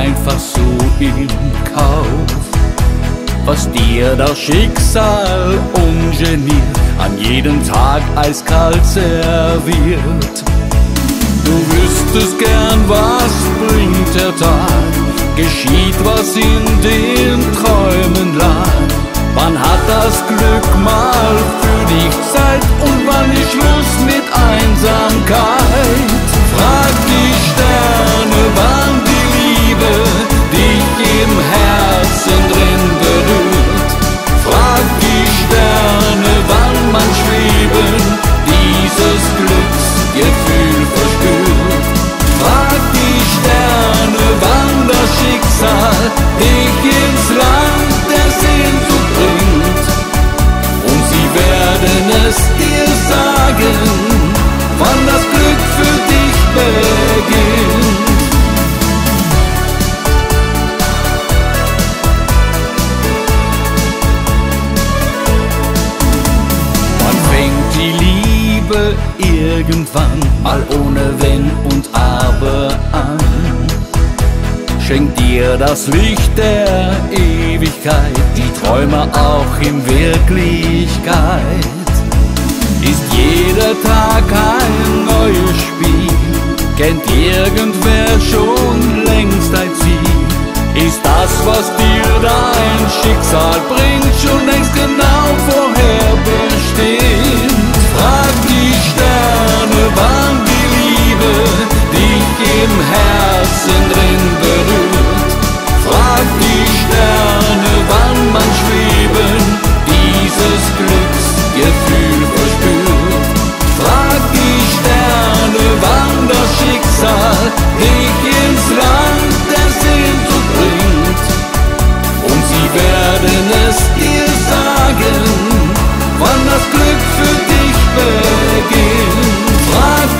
einfach so im Kauf. Was dir das Schicksal ungeniert an jedem Tag eiskalt serviert. Du wüsstest gern, was bringt der Tag, geschieht was in den Träumen lag. Wann hat das Glück mal für dich ins Land der Sehnsucht bringt. Und sie werden es dir sagen, wann das Glück für dich beginnt. Wann fängt die Liebe irgendwann mal ohne Wenn und Aber an? Schenkt dir das Licht der Ewigkeit, die Träume auch in Wirklichkeit. das Glück für dich beginnt. Frag